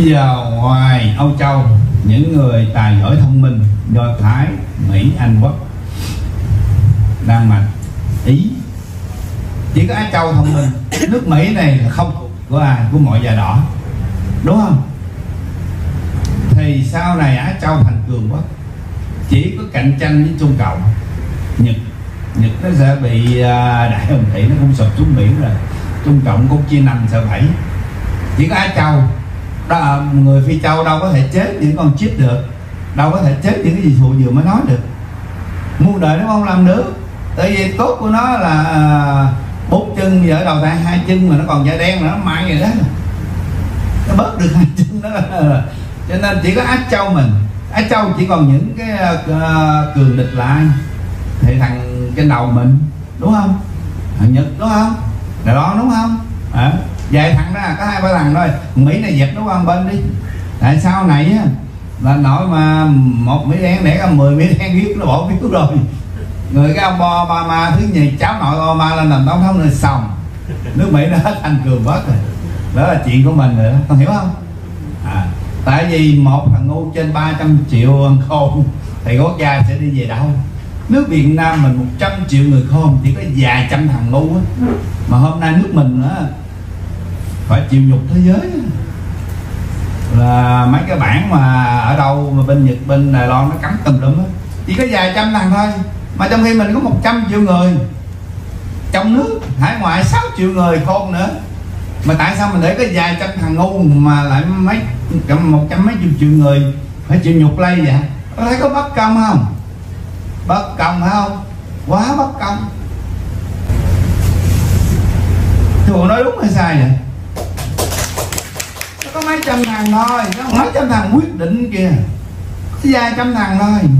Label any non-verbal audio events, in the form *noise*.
bây giờ ngoài Âu Châu, những người tài giỏi thông minh do Thái, Mỹ, Anh Quốc Đan Mạch. Ý, chỉ có Á Châu thông minh, nước Mỹ này là không của ai, của mọi già đỏ. Đúng không? Thì sau này Á Châu thành cường quốc, chỉ có cạnh tranh với Trung Cộng. Nhật Nhật nó sẽ bị à, đại hồng thị nó cũng sụp xuống biển rồi. Trung Cộng cũng chia năm sợ bảy. Chỉ có Á Châu đó, à, người Phi Châu đâu có thể chết những con chip được. Đâu có thể chết những cái gì vụ vừa mới nói được. Muôn đời nó không làm được. Tại vì tốt của nó là à, bốn chân giờ đầu tay hai chân mà nó còn da đen mà nó mãi vậy đó. Nó bớt được hai chân đó. *laughs* Cho nên chỉ có Á Châu mình. Á Châu chỉ còn những cái uh, cường địch lại thì thằng trên đầu mình đúng không? Thằng Nhật đúng không? Đài đó đúng không? À, về thằng đó có hai ba thằng thôi. Mỹ này dẹp nó qua bên đi. Tại sau này á là nội mà một Mỹ đen để ra 10 Mỹ đen giết nó bỏ phiếu rồi. Người cái ông Obama thứ nhì cháu nội Obama lên làm tổng thống rồi xong nước Mỹ nó hết anh cường bớt rồi. Đó là chuyện của mình rồi đó con hiểu không? À, tại vì một thằng ngu trên 300 triệu khôn thì quốc gia sẽ đi về đâu? Nước Việt Nam mình 100 triệu người khôn chỉ có vài trăm thằng ngu á. Mà hôm nay nước mình á phải chịu nhục thế giới. Là mấy cái bản mà ở đâu mà bên Nhật, bên Đài Loan nó cấm tùm lum á. Chỉ có vài trăm thằng thôi. Mà trong khi mình có 100 triệu người, trong nước, hải ngoại 6 triệu người khôn nữa. Mà tại sao mình để có vài trăm thằng ngu mà lại mấy một trăm mấy chục triệu người phải chịu nhục lây vậy? Có thấy có bất công không? Bất công phải không? Quá bất công. Thì nói đúng hay sai vậy? Trăm thằng thôi, nó mấy trăm thằng quyết định kìa. Có vài trăm thằng thôi?